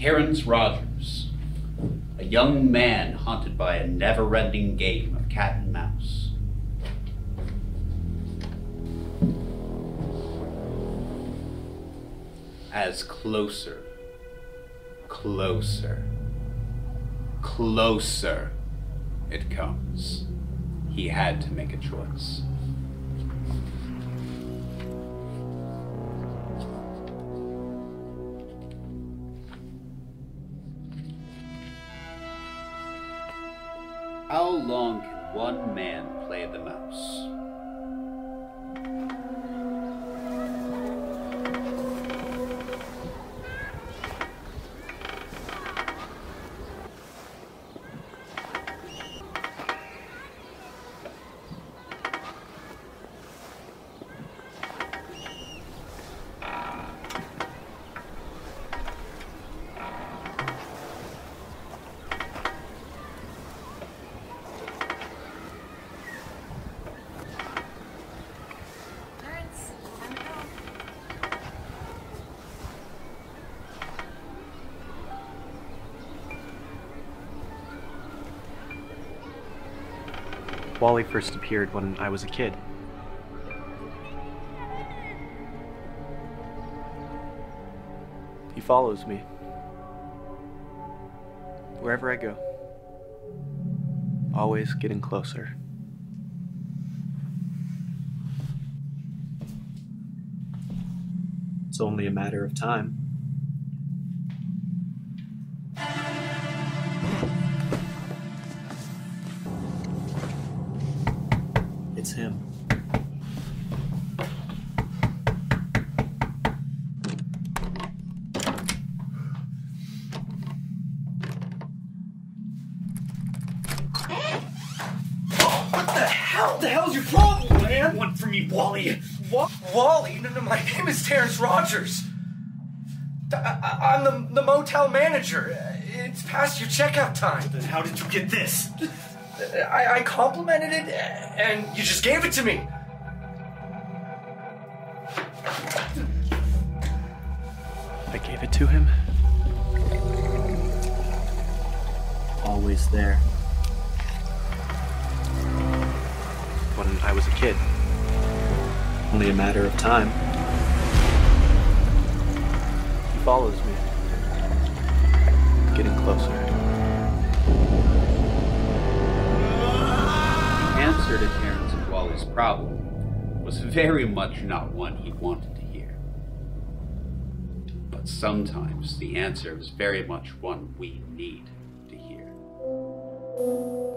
Terrance Rogers, a young man haunted by a never ending game of cat and mouse. As closer, closer, closer it comes, he had to make a choice. How long can one man play the mouse? Terrance, time to go. Wally first appeared when I was a kid. He follows me. Wherever I go. Always getting closer. It's only a matter of time. Hell? What the hell's your problem, man? One for me, Wally. What? Wally? No, no, my name is Terrance Rogers. I, am the, the motel manager. It's past your checkout time. Then how did you get this? I, I complimented it, and you just gave it to me. I gave it to him. Always there. I was a kid. Only a matter of time. He follows me. Getting closer. The answer to Terrance and Wally's problem was very much not one he wanted to hear. But sometimes the answer is very much one we need to hear.